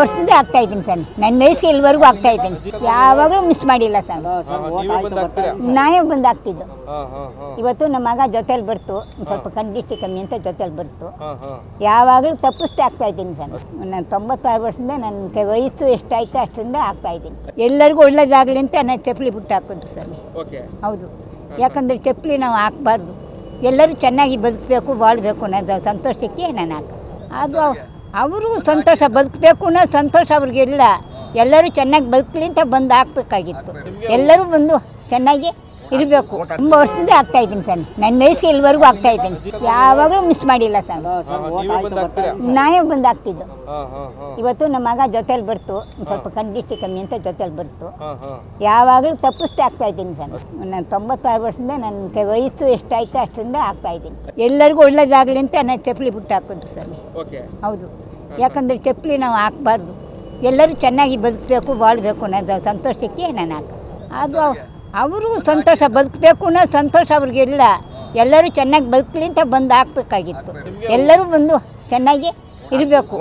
ವರ್ಷದಿಂದ ಆಗ್ತಾ ಇದ್ದೀನಿ ಸರ್. ನನ್ನ ವಯಸ್ಸಿಗೆ ಇಲ್ಲಿವರೆಗೂ ಆಗ್ತಾ ಇದ್ದೀನಿ. ಯಾವಾಗಲೂ ಮಿಸ್ ಮಾಡಿಲ್ಲ ಸರ್. ನಾನೇ ಬಂದು ಆಗ್ತಿದ್ದು ಹಾಂ. ಹಾಂ ಹಾಂ ಇವತ್ತು ನಮ್ಮ ಮಗ ಜೊತೆಲಿ ಬರ್ತು. ಸ್ವಲ್ಪ ಕಂಡಿಷ್ಟಿ ಕಮ್ಮಿ ಅಂತ ಜೊತೆಲಿ ಬರ್ತು. ಹಾಂ ಹಾಂ. ಯಾವಾಗಲೂ ತಪ್ಪಿಸ್ತಾ ಆಗ್ತಾ ಇದ್ದೀನಿ ಸರ್. ನಾನು ತೊಂಬತ್ತಾರು ವರ್ಷದಿಂದ ನನ್ನ ಕೈ ವಯಸ್ಸು ಎಷ್ಟಾಯ್ತು ಅಷ್ಟರಿಂದ ಆಗ್ತಾ ಇದ್ದೀನಿ. ಎಲ್ಲರಿಗೂ ಒಳ್ಳೇದಾಗಲಿ ಅಂತ ನಾನು ಚಪ್ಪಲಿ ಬಿಟ್ಟು ಹಾಕೋದು ಸರ್. ಓಕೆ. ಹೌದು. ಯಾಕಂದರೆ ಚಪ್ಪಲಿ ನಾವು ಹಾಕ್ಬಾರ್ದು. ಎಲ್ಲರೂ ಚೆನ್ನಾಗಿ ಬದುಕಬೇಕು ಬಾಳಬೇಕು ಅನ್ನೋದು ಸಂತೋಷಕ್ಕೆ ನಾನು ಹಾಕ ಅದು ಅವರು ಸಂತೋಷ ಬದುಕಬೇಕು ಅನ್ನೋ ಸಂತೋಷ ಅವ್ರಿಗೆಲ್ಲ. ಎಲ್ಲರೂ ಚೆನ್ನಾಗಿ ಬದುಕಲಿ ಅಂತ ಬಂದು ಹಾಕ್ಬೇಕಾಗಿತ್ತು. ಎಲ್ಲರೂ ಬಂದು ಚೆನ್ನಾಗಿ ಇರಬೇಕು. ತುಂಬ ವರ್ಷದಿಂದ ಆಗ್ತಾ ಇದ್ದೀನಿ ಸರ್. ನನ್ನ ವಯಸ್ಸಿಗೆ ಇಲ್ಲಿವರೆಗೂ ಆಗ್ತಾ ಇದ್ದೀನಿ. ಯಾವಾಗಲೂ ಮಿಸ್ ಮಾಡಿಲ್ಲ ಸರ್. ನಾನೇ ಬಂದು ಆಗ್ತಿದ್ದು ಹಾಂ ಹಾಂ ಹಾಂ. ಇವತ್ತು ನಮ್ಮ ಮಗ ಜೊತೆಲಿ ಬರ್ತು. ಒಂದ್ ಸ್ವಲ್ಪ ಕಂಡಿಷ್ಟಿ ಕಮ್ಮಿ ಅಂತ ಜೊತೆಲಿ ಬರ್ತು. ಹಾಂ ಹಾಂ. ಯಾವಾಗಲೂ ತಪ್ಪಿಸ್ತಾ ಆಗ್ತಾ ಇದ್ದೀನಿ ಸರ್. ನಾನು ತೊಂಬತ್ತಾರು ವರ್ಷದಿಂದ ನನ್ನ ಕೈ ವಯಸ್ಸು ಎಷ್ಟಾಯ್ತು ಅಷ್ಟರಿಂದ ಆಗ್ತಾ ಇದ್ದೀನಿ. ಎಲ್ಲರಿಗೂ ಒಳ್ಳೇದಾಗಲಿ ಅಂತ ನಾನು ಚಪ್ಪಲಿ ಬಿಟ್ಟು ಹಾಕೋದು ಸರ್. ಓಕೆ. ಹೌದು. ಯಾಕಂದರೆ ಚಪ್ಪಲಿ ನಾವು ಹಾಕ್ಬಾರ್ದು. ಎಲ್ಲರೂ ಚೆನ್ನಾಗಿ ಬದುಕಬೇಕು ಬಾಳಬೇಕು ಅನ್ನೋದು ಸಂತೋಷಕ್ಕೆ ನಾನು ಹಾಕ ಅದು ಅವರು ಸಂತೋಷ ಬದುಕಬೇಕು ಅನ್ನೋ ಸಂತೋಷ ಅವ್ರಿಗಿಲ್ಲ. ಎಲ್ಲರೂ ಚೆನ್ನಾಗಿ ಬದುಕಲಿ ಅಂತ ಬಂದು ಹಾಕ್ಬೇಕಾಗಿತ್ತು. ಎಲ್ಲರೂ ಬಂದು ಚೆನ್ನಾಗಿ ಇರಬೇಕು.